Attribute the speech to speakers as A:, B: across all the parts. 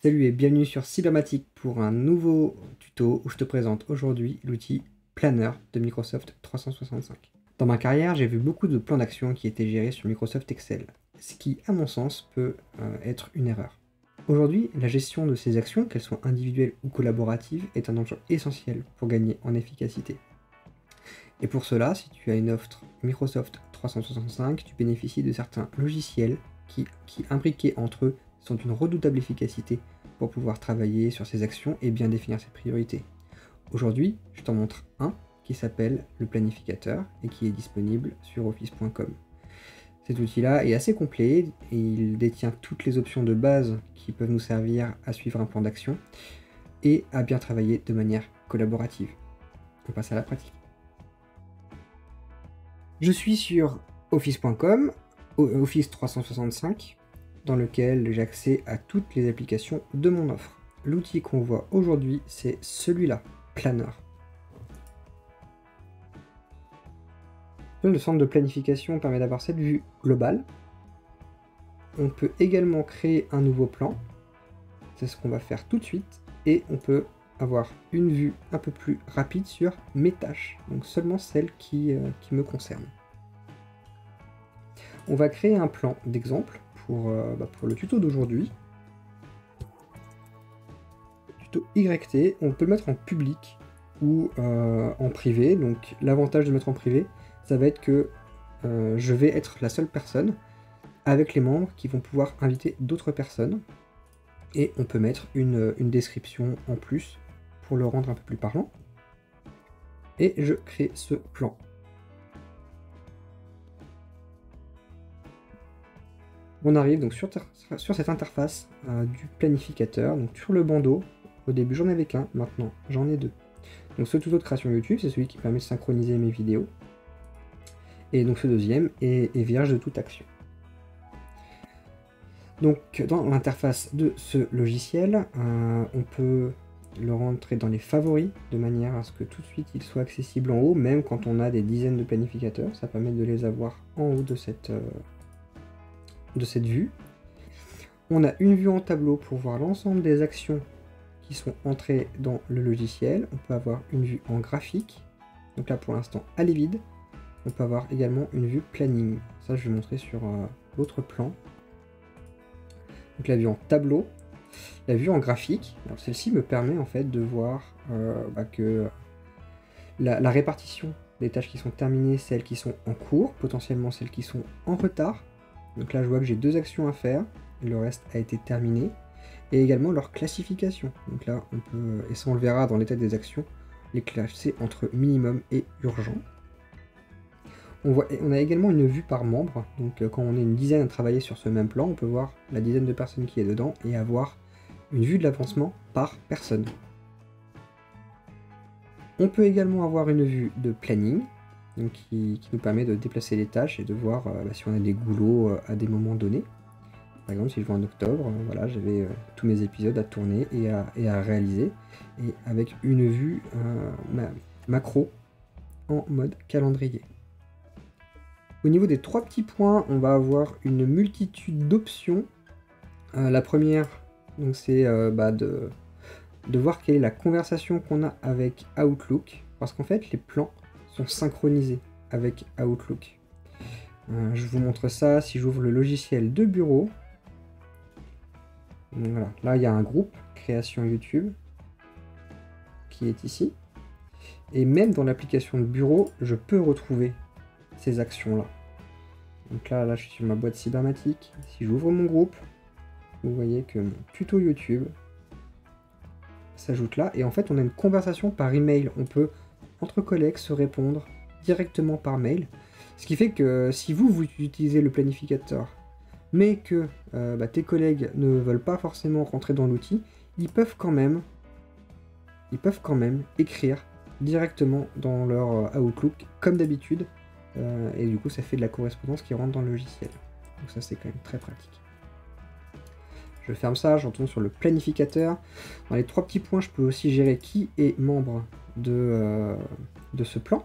A: Salut et bienvenue sur Cybermatic pour un nouveau tuto où je te présente aujourd'hui l'outil Planner de Microsoft 365. Dans ma carrière, j'ai vu beaucoup de plans d'action qui étaient gérés sur Microsoft Excel, ce qui, à mon sens, peut euh, être une erreur. Aujourd'hui, la gestion de ces actions, qu'elles soient individuelles ou collaboratives, est un enjeu essentiel pour gagner en efficacité. Et pour cela, si tu as une offre Microsoft 365, tu bénéficies de certains logiciels qui, qui imbriqués entre eux, sont d'une redoutable efficacité pour pouvoir travailler sur ses actions et bien définir ses priorités. Aujourd'hui, je t'en montre un qui s'appelle le planificateur et qui est disponible sur office.com. Cet outil-là est assez complet et il détient toutes les options de base qui peuvent nous servir à suivre un plan d'action et à bien travailler de manière collaborative. On passe à la pratique. Je suis sur office.com, Office 365, dans lequel j'ai accès à toutes les applications de mon offre. L'outil qu'on voit aujourd'hui, c'est celui-là, Planner. Le centre de planification permet d'avoir cette vue globale. On peut également créer un nouveau plan. C'est ce qu'on va faire tout de suite. Et on peut avoir une vue un peu plus rapide sur mes tâches, donc seulement celles qui, euh, qui me concernent. On va créer un plan d'exemple euh, bah, pour, le tuto d'aujourd'hui. Tuto YT, on peut le mettre en public ou euh, en privé. Donc l'avantage de mettre en privé, ça va être que euh, je vais être la seule personne avec les membres qui vont pouvoir inviter d'autres personnes. Et on peut mettre une, description en plus pour le rendre un peu plus parlant. Et je crée ce plan. On arrive donc sur, cette interface euh, du planificateur. Donc sur le bandeau, au début j'en avais qu'un, maintenant j'en ai deux. Donc ce tuto de création YouTube, c'est celui qui permet de synchroniser mes vidéos. Et donc ce deuxième est, vierge de toute action. Donc dans l'interface de ce logiciel, euh, on peut le rentrer dans les favoris de manière à ce que tout de suite il soit accessible en haut, même quand on a des dizaines de planificateurs. Ça permet de les avoir en haut de cette, euh, de cette vue. On a une vue en tableau pour voir l'ensemble des actions qui sont entrées dans le logiciel. On peut avoir une vue en graphique. Donc là pour l'instant elle est vide. On peut avoir également une vue planning. Ça je vais montrer sur euh, l'autre plan. Donc la vue en tableau. La vue en graphique. Celle-ci me permet en fait de voir euh, bah, que la répartition des tâches qui sont terminées, celles qui sont en cours, potentiellement celles qui sont en retard, donc là, je vois que j'ai deux actions à faire. Le reste a été terminé. Et également leur classification. Donc là, on peut, et ça on le verra dans l'état des actions, les classer entre minimum et urgent. On, voit, on a également une vue par membre. Donc euh, quand on est une dizaine à travailler sur ce même plan, on peut voir la dizaine de personnes qui est dedans et avoir une vue de l'avancement par personne. On peut également avoir une vue de planning, qui, nous permet de déplacer les tâches et de voir euh, bah, si on a des goulots euh, à des moments donnés. Par exemple, si je vois en octobre, euh, voilà, j'avais tous mes épisodes à tourner et à, réaliser, et avec une vue macro en mode calendrier. Au niveau des trois petits points, on va avoir une multitude d'options. la première, c'est bah, de, de voir quelle est la conversation qu'on a avec Outlook, parce qu'en fait, les plans synchronisés avec Outlook. Euh, je vous montre ça si j'ouvre le logiciel de bureau. voilà, là il y a un groupe création YouTube qui est ici. Et même dans l'application de bureau, je peux retrouver ces actions-là. Donc là, là, je suis sur ma boîte cybermatique. Si j'ouvre mon groupe, vous voyez que mon tuto YouTube s'ajoute là. Et en fait, on a une conversation par email. On peut entre collègues se répondre directement par mail. Ce qui fait que si vous, vous utilisez le planificateur, mais que euh, bah, tes collègues ne veulent pas forcément rentrer dans l'outil, ils peuvent quand même écrire directement dans leur euh, Outlook comme d'habitude euh, et du coup ça fait de la correspondance qui rentre dans le logiciel. Donc ça c'est quand même très pratique. Je ferme ça, j'entends sur le planificateur. Dans les trois petits points, je peux aussi gérer qui est membre de, euh, de ce plan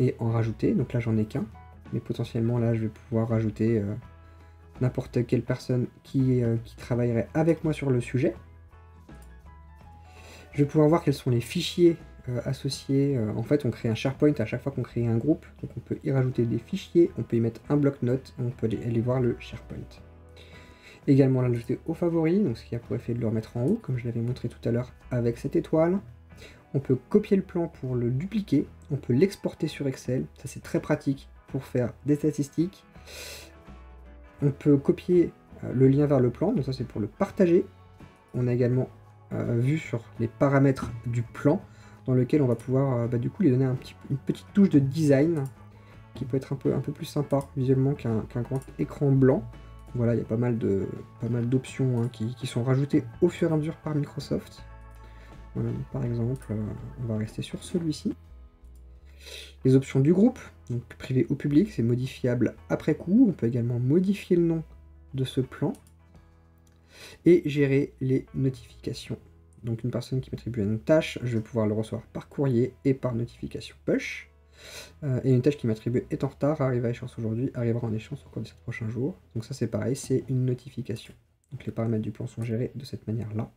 A: et en rajouter. Donc là, j'en ai qu'un, mais potentiellement là, je vais pouvoir rajouter n'importe quelle personne qui, euh, qui travaillerait avec moi sur le sujet. Je vais pouvoir voir quels sont les fichiers euh, associés. Euh, en fait, on crée un SharePoint à chaque fois qu'on crée un groupe. Donc on peut y rajouter des fichiers, on peut y mettre un bloc-notes, on peut aller, voir le SharePoint. Également l'ajouter aux favoris, donc ce qui a pour effet de le remettre en haut, comme je l'avais montré tout à l'heure avec cette étoile. On peut copier le plan pour le dupliquer, on peut l'exporter sur Excel, ça c'est très pratique pour faire des statistiques. On peut copier euh, le lien vers le plan, donc ça c'est pour le partager. On a également euh, vu sur les paramètres du plan, dans lequel on va pouvoir euh, bah, lui donner une petite touche de design qui peut être un peu, plus sympa visuellement qu'un grand écran blanc. Voilà, il y a pas mal de pas mal d'options hein, qui, sont rajoutées au fur et à mesure par Microsoft. Par exemple, on va rester sur celui-ci. Les options du groupe, donc privé ou public, c'est modifiable après coup. On peut également modifier le nom de ce plan et gérer les notifications. Donc une personne qui m'attribue une tâche, je vais pouvoir le recevoir par courrier et par notification push. Euh, et une tâche qui m'attribue est en retard, arrive à échéance aujourd'hui, arrivera en échéance au cours de ces prochains jours. Donc ça c'est pareil, c'est une notification. Donc les paramètres du plan sont gérés de cette manière-là.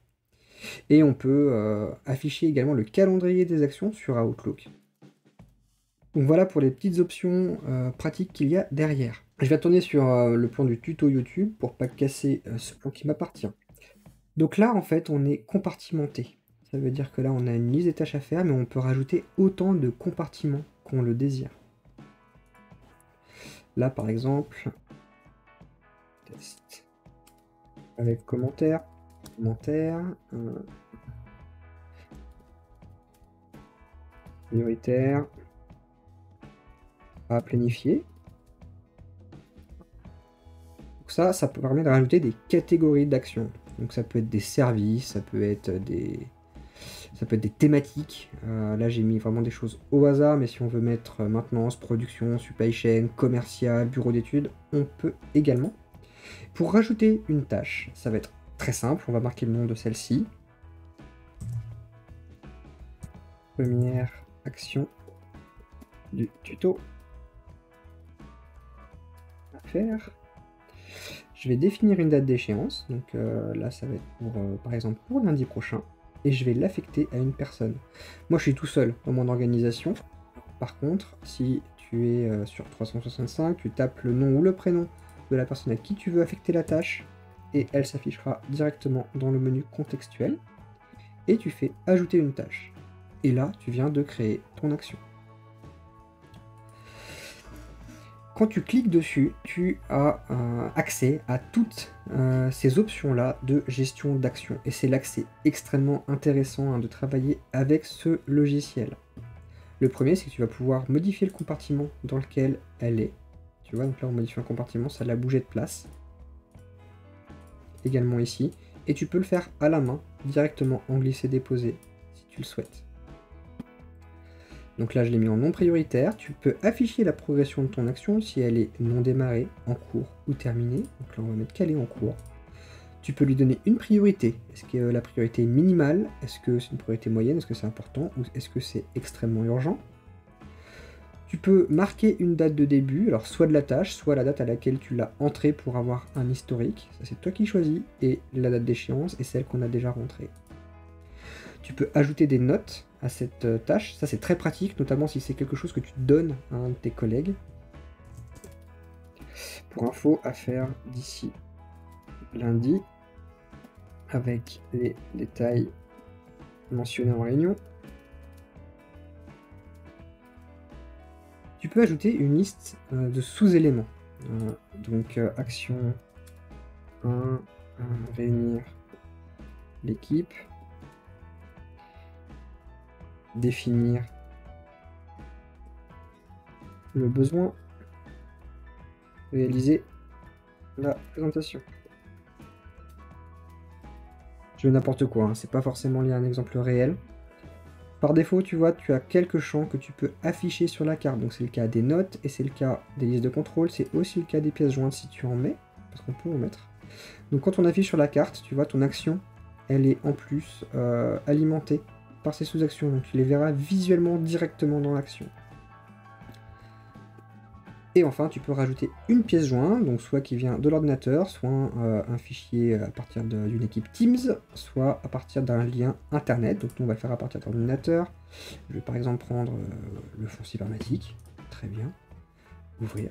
A: Et on peut euh, afficher également le calendrier des actions sur Outlook. Donc voilà pour les petites options euh, pratiques qu'il y a derrière. Je vais tourner sur euh, le plan du tuto YouTube pour pas casser ce plan qui m'appartient. Donc là, en fait, on est compartimenté. Ça veut dire que là, on a une liste des tâches à faire, mais on peut rajouter autant de compartiments qu'on le désire. Là, par exemple, test avec commentaire, commentaire, prioritaire, à planifier. Donc ça, ça permet de rajouter des catégories d'actions. Donc ça peut être des services, ça peut être des, peut thématiques. Euh, là, j'ai mis vraiment des choses au hasard, mais si on veut mettre maintenance, production, supply chain, commercial, bureau d'études, on peut également. Pour rajouter une tâche, ça va être très simple. On va marquer le nom de celle-ci. Première action du tuto je vais définir une date d'échéance. Donc euh, là, ça va être pour, euh, par exemple pour lundi prochain. Et je vais l'affecter à une personne. Moi, je suis tout seul dans mon organisation. Par contre, si tu es euh, sur 365, tu tapes le nom ou le prénom de la personne à qui tu veux affecter la tâche. Et elle s'affichera directement dans le menu contextuel. Et tu fais ajouter une tâche. Et là, tu viens de créer ton action. Quand tu cliques dessus, tu as accès à toutes euh, ces options-là de gestion d'action. Et c'est là c'est extrêmement intéressant hein, de travailler avec ce logiciel. Le premier, c'est que tu vas pouvoir modifier le compartiment dans lequel elle est. Tu vois, donc là, on modifie un compartiment, ça l'a bougé de place. Également ici. Et tu peux le faire à la main, directement en glisser-déposer, si tu le souhaites. Donc là, je l'ai mis en non prioritaire. Tu peux afficher la progression de ton action si elle est non démarrée, en cours ou terminée. Donc là, on va mettre qu'elle est en cours. Tu peux lui donner une priorité. Est-ce que la priorité est minimale? Est-ce que c'est une priorité moyenne? Est-ce que c'est important? Ou est-ce que c'est extrêmement urgent? Tu peux marquer une date de début, alors soit de la tâche, soit la date à laquelle tu l'as entrée pour avoir un historique. Ça, c'est toi qui choisis. Et la date d'échéance est celle qu'on a déjà rentrée. Tu peux ajouter des notes à cette euh, tâche. Ça, c'est très pratique, notamment si c'est quelque chose que tu donnes à un de tes collègues. Pour info, à faire d'ici lundi, avec les détails mentionnés en réunion. Ajouter une liste euh, de sous-éléments. Euh, donc, action 1, réunir l'équipe définir le besoin, réaliser la présentation. Je n'importe quoi, hein. c'est pas forcément lié à un exemple réel. Par défaut, tu vois, tu as quelques champs que tu peux afficher sur la carte. Donc c'est le cas des notes et c'est le cas des listes de contrôle. C'est aussi le cas des pièces jointes si tu en mets, parce qu'on peut en mettre. Donc quand on affiche sur la carte, tu vois, ton action, elle est en plus euh, alimentée par ces sous-actions, donc tu les verras visuellement directement dans l'action. Et enfin, tu peux rajouter une pièce jointe, donc soit qui vient de l'ordinateur, soit euh, un fichier à partir d'une équipe Teams, soit à partir d'un lien Internet. Donc nous, on va le faire à partir d'un ordinateur. Je vais par exemple prendre euh, le fond cybermatique. Très bien. Ouvrir.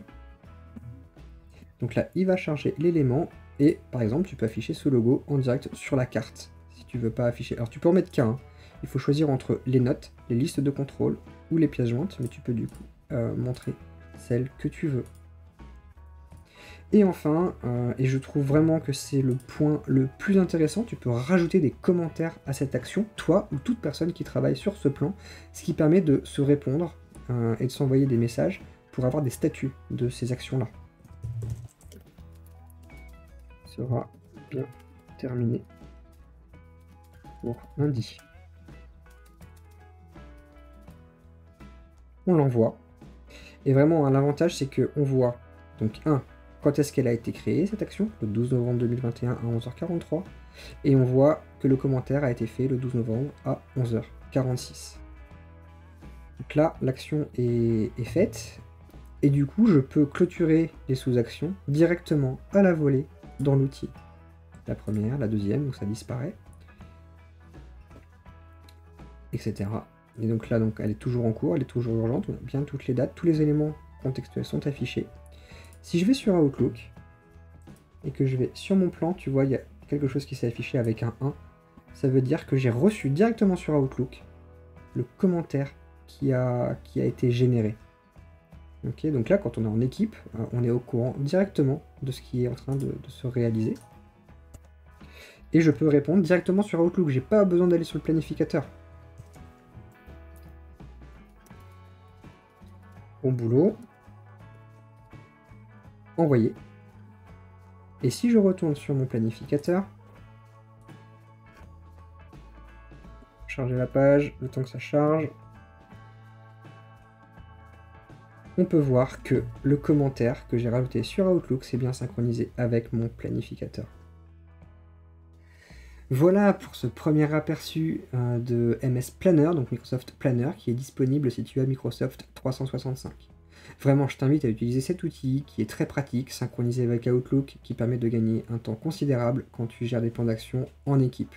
A: Donc là, il va charger l'élément et par exemple, tu peux afficher ce logo en direct sur la carte. Si tu veux pas afficher. Alors tu peux en mettre qu'un. Hein. Il faut choisir entre les notes, les listes de contrôle ou les pièces jointes, mais tu peux du coup euh, montrer celle que tu veux. Et enfin, euh, et je trouve vraiment que c'est le point le plus intéressant, tu peux rajouter des commentaires à cette action, toi ou toute personne qui travaille sur ce plan, ce qui permet de se répondre euh, et de s'envoyer des messages pour avoir des statuts de ces actions-là. Sera bien terminé pour lundi. On l'envoie. Et vraiment, l'avantage, c'est qu'on voit, donc, un, quand est-ce qu'elle a été créée, cette action, le 12 novembre 2021 à 11h43, et on voit que le commentaire a été fait le 12 novembre à 11h46. Donc là, l'action est, est faite, et du coup, je peux clôturer les sous-actions directement à la volée dans l'outil. La première, la deuxième, donc ça disparaît, etc. Et donc là, elle est toujours en cours, elle est toujours urgente, on a bien toutes les dates, tous les éléments contextuels sont affichés. Si je vais sur Outlook, et que je vais sur mon plan, tu vois, il y a quelque chose qui s'est affiché avec un 1. Ça veut dire que j'ai reçu directement sur Outlook le commentaire qui a, été généré. Donc là, quand on est en équipe, euh, on est au courant directement de ce qui est en train de, de se réaliser. Et je peux répondre directement sur Outlook. J'ai pas besoin d'aller sur le planificateur. Boulot. Envoyer. Et si je retourne sur mon planificateur, charger la page, le temps que ça charge, on peut voir que le commentaire que j'ai rajouté sur Outlook s'est bien synchronisé avec mon planificateur. Voilà pour ce premier aperçu euh, de MS Planner, donc Microsoft Planner, qui est disponible si tu as Microsoft 365. Vraiment, je t'invite à utiliser cet outil qui est très pratique, synchronisé avec Outlook, qui permet de gagner un temps considérable quand tu gères des plans d'action en équipe.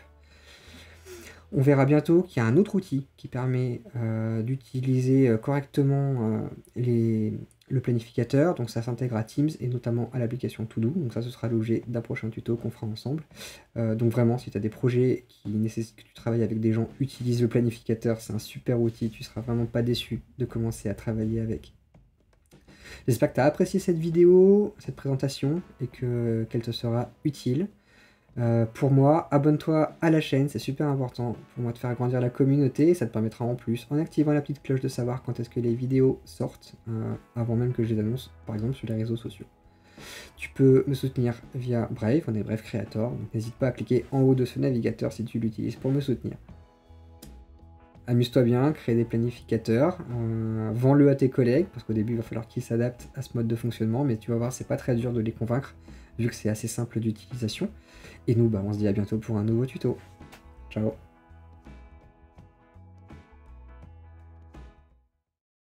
A: On verra bientôt qu'il y a un autre outil qui permet euh, d'utiliser euh, correctement les, le planificateur, donc ça s'intègre à Teams et notamment à l'application To Do. Donc ça, ce sera l'objet d'un prochain tuto qu'on fera ensemble. Euh, donc vraiment, si tu as des projets qui nécessitent que tu travailles avec des gens, utilise le planificateur, c'est un super outil, tu seras vraiment pas déçu de commencer à travailler avec. J'espère que tu as apprécié cette vidéo, cette présentation, et qu'elle te sera utile. Euh, pour moi, abonne-toi à la chaîne, c'est super important pour moi de faire grandir la communauté. Ça te permettra en plus, en activant la petite cloche, de savoir quand est-ce que les vidéos sortent, euh, avant même que je les annonce, par exemple sur les réseaux sociaux. Tu peux me soutenir via Brave, on est Brave Creator, donc n'hésite pas à cliquer en haut de ce navigateur si tu l'utilises pour me soutenir. Amuse-toi bien, crée des planificateurs, euh, vends-le à tes collègues, parce qu'au début il va falloir qu'ils s'adaptent à ce mode de fonctionnement, mais tu vas voir, c'est pas très dur de les convaincre, vu que c'est assez simple d'utilisation. Et nous, bah, on se dit à bientôt pour un nouveau tuto. Ciao